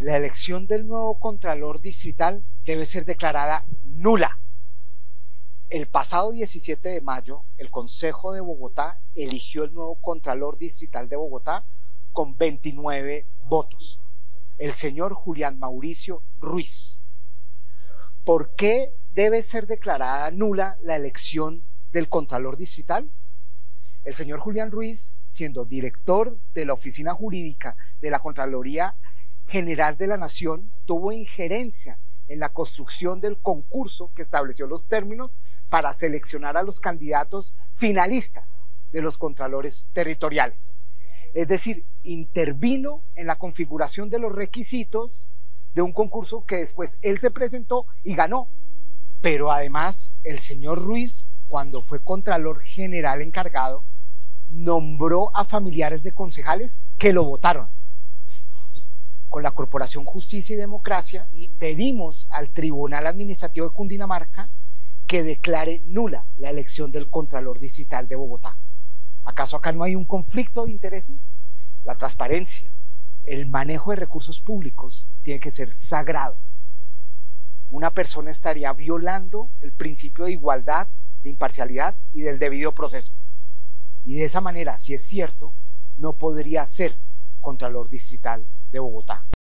La elección del nuevo Contralor Distrital debe ser declarada nula. El pasado 17 de mayo, el Consejo de Bogotá eligió el nuevo Contralor Distrital de Bogotá con 29 votos, el señor Julián Mauricio Ruiz. ¿Por qué debe ser declarada nula la elección del Contralor Distrital? El señor Julián Ruiz, siendo director de la Oficina Jurídica de la Contraloría General de la Nación tuvo injerencia en la construcción del concurso que estableció los términos para seleccionar a los candidatos finalistas de los contralores territoriales. Es decir, intervino en la configuración de los requisitos de un concurso que después él se presentó y ganó. Pero además, el señor Ruiz, cuando fue contralor general encargado, nombró a familiares de concejales que lo votaron con la Corporación Justicia y Democracia y pedimos al Tribunal Administrativo de Cundinamarca que declare nula la elección del Contralor Distrital de Bogotá. ¿Acaso acá no hay un conflicto de intereses? La transparencia, el manejo de recursos públicos tiene que ser sagrado. Una persona estaría violando el principio de igualdad, de imparcialidad y del debido proceso. Y de esa manera, si es cierto, no podría ser Contralor Distrital de Bogotá.